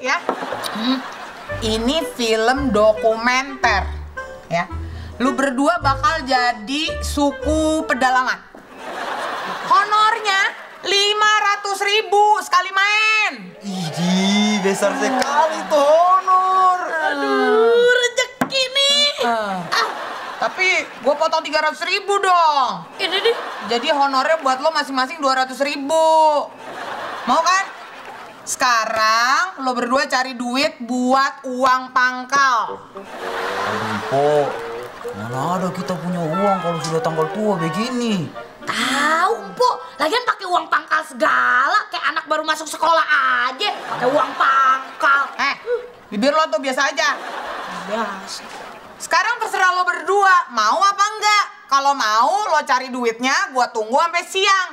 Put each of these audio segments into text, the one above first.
ya. Hmm, ini film dokumenter, ya. Lu berdua bakal jadi suku pedalaman. Honornya 500 ribu sekali main. Ih, besar sekali tuh honor. Aduh, rezeki nih. Ah, tapi gue potong 300 ribu dong. Ini nih. Jadi honornya buat lo masing-masing 200 ribu. Mau kan? Sekarang lo berdua cari duit buat uang pangkal. Po. Mana ada kita punya uang kalau sudah tanggal tua begini? Tahu, Po. Lagian pakai uang pangkal segala, kayak anak baru masuk sekolah aja pakai uang pangkal. Eh, bibir lo tuh biasa aja. Biasa. Sekarang terserah lo berdua, mau apa enggak? Kalau mau lo cari duitnya, gua tunggu sampai siang.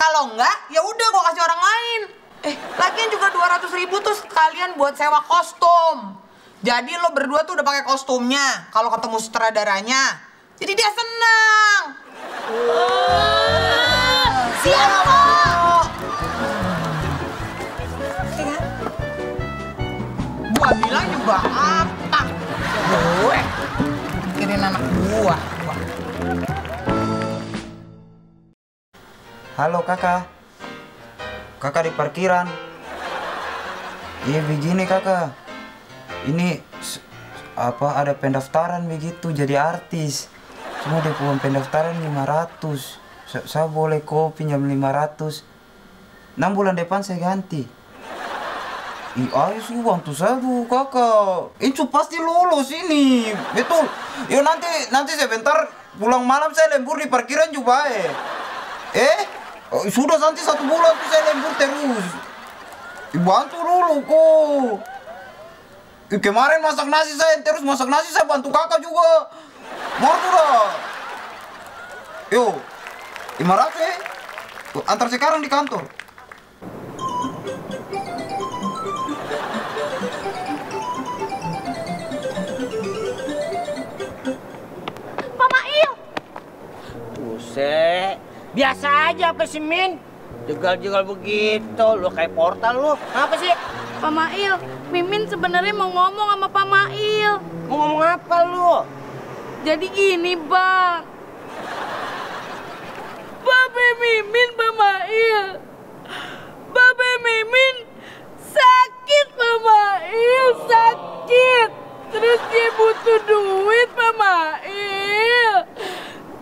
Kalau enggak, ya udah gua kasih orang lain. Eh, lagian juga 200 ribu tuh sekalian buat sewa kostum. Jadi lo berdua tuh udah pakai kostumnya. Kalau ketemu sutradaranya, jadi dia senang. Siapa? Gua bilang juga apa? Gue mikirin anak gua. Gua. Halo kakak. Kakak di parkiran. Iya begini kakak. Ini apa ada pendaftaran begitu jadi artis. Cuma dia uang pendaftaran 500. Sa- Saya boleh kok pinjam 500. 6 bulan depan saya ganti. Ih, ayo sih bantu saya tuh kakak. Itu pasti lulus ini. Betul. Yo nanti nanti sebentar pulang malam saya lembur di parkiran juga eh. Eh? Oh, sudah nanti satu bulan tuh saya lembur terus. Bantu dulu kok. Ih, Kemarin masak nasi saya terus masak nasi saya bantu kakak juga. Mau dah. Yo, 500 eh. Tuh, Antar sekarang di kantor. Biasa aja apa sih Min? Jegal-jegal begitu, lu kayak portal lu. Apa sih? Pak Mail, Mimin sebenarnya mau ngomong sama Pak Mail. Mau ngomong apa lu? Jadi gini, Bang. Babe Mimin, Pak Mail. Babe Mimin sakit, Pak Mail. Sakit. Terus dia butuh duit, Pak Mail.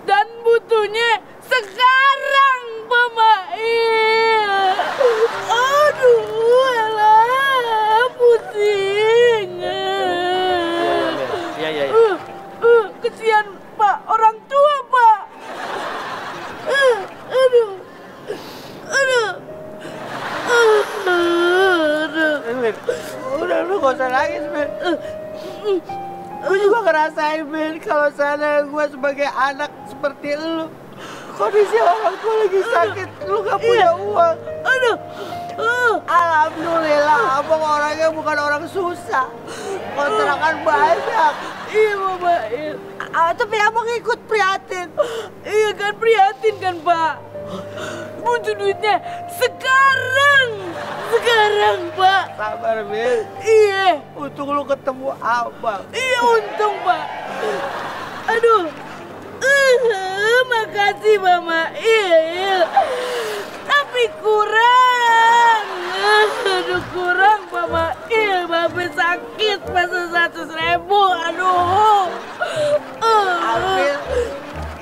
Dan butuhnya sekarang, Pak Mail. Aduh, elah, pusing. Iya, iya, iya. Uh, uh, kesian Pak, orang tua Pak. Uh, aduh, aduh, uh, aduh. Udah lu gak usah nangis, Min. Gue juga ngerasain, Min, kalau sana gue sebagai anak seperti lu. Kondisi orang tua lagi sakit, lu gak punya Iya. uang. aduh, uh, Alhamdulillah, abang orangnya bukan orang susah. Kontrakan banyak. iya Bapak, iya. Ah, tapi abang ikut prihatin. Iya kan prihatin kan Pak. Butuh duitnya sekarang, sekarang Pak. Sabar, Min. Iya, Untung lu ketemu abang. iya untung Pak. Aduh, uh, makasih Mama. Iya, tapi kurang. Aduh kurang Mama. Iya, Babe sakit masa seratus ribu. Aduh. Ambil.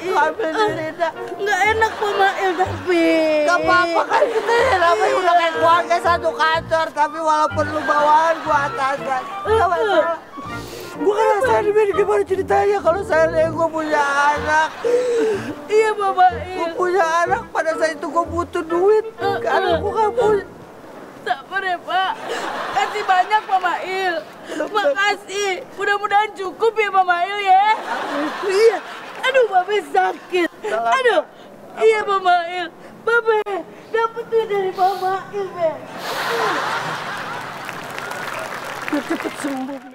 Iya, Ambil diri, dah. Nggak enak Mama Il tapi. Gak apa-apa kan kita ya namanya udah kayak keluarga satu kantor Tapi walaupun lu bawaan gua atasan Gak masalah Gua kan rasain ini gimana ceritanya kalau saya gua punya anak Iya Mama Gua Il. punya anak pada saat itu gua butuh duit Karena gua gak punya Sabar ya Pak. Kasih banyak Mail. Makasih. Mudah-mudahan cukup ya Pak Mail ya. Iya. Aduh Babe sakit. Aduh. Iya Pak Mail. Babe dapat duit dari Pak Mail, Be. Biar cepet sembuh.